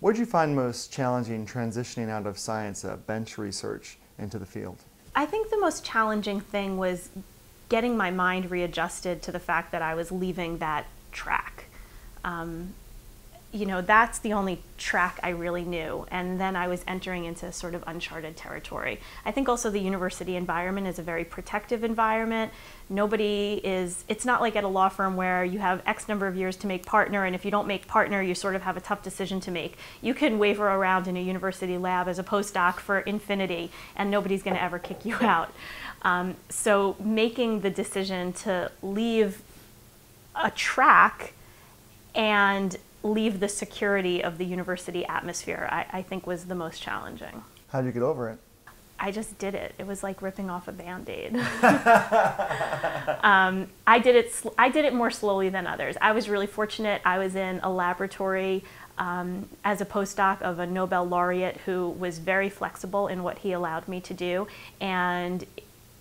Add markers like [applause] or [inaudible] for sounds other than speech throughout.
What did you find most challenging transitioning out of science, uh, bench research, into the field? I think the most challenging thing was getting my mind readjusted to the fact that I was leaving that track. Um, you know, that's the only track I really knew. And then I was entering into sort of uncharted territory. I think also the university environment is a very protective environment. Nobody is, it's not like at a law firm where you have X number of years to make partner, and if you don't make partner, you sort of have a tough decision to make. You can waver around in a university lab as a postdoc for infinity, and nobody's going to ever kick you out. Um, so making the decision to leave a track and leave the security of the university atmosphere, I, I think was the most challenging. How did you get over it? I just did it. It was like ripping off a band-aid. [laughs] um, I did it. I did it more slowly than others. I was really fortunate. I was in a laboratory um, as a postdoc of a Nobel laureate who was very flexible in what he allowed me to do, and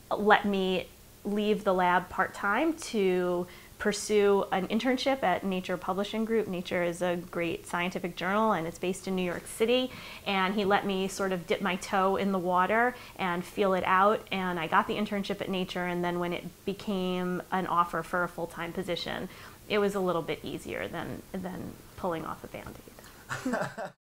let me leave the lab part time to pursue an internship at Nature Publishing Group. Nature is a great scientific journal and it's based in New York City. And he let me sort of dip my toe in the water and feel it out. And I got the internship at Nature. And then when it became an offer for a full time position, it was a little bit easier than, than pulling off a band aid. [laughs]